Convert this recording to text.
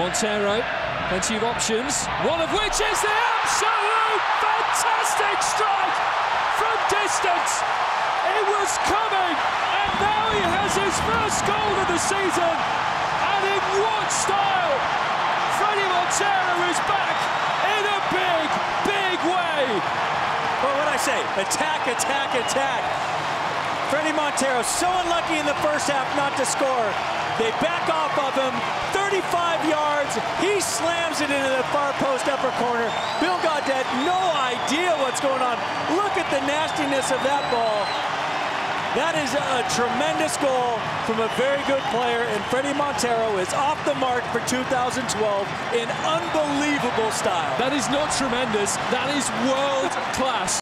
Montero, plenty of options, one of which is the absolute fantastic strike from distance. It was coming, and now he has his first goal of the season. And in what style? Fredy Montero is back in a big, big way. Well, what I say? Attack, attack, attack. Fredy Montero so unlucky in the first half not to score. They back off of him, 35 yards. He slams it into the far post upper corner. Bill Gaudette, no idea what's going on. Look at the nastiness of that ball. That is a tremendous goal from a very good player, and Fredy Montero is off the mark for 2012 in unbelievable style. That is not tremendous, that is world class.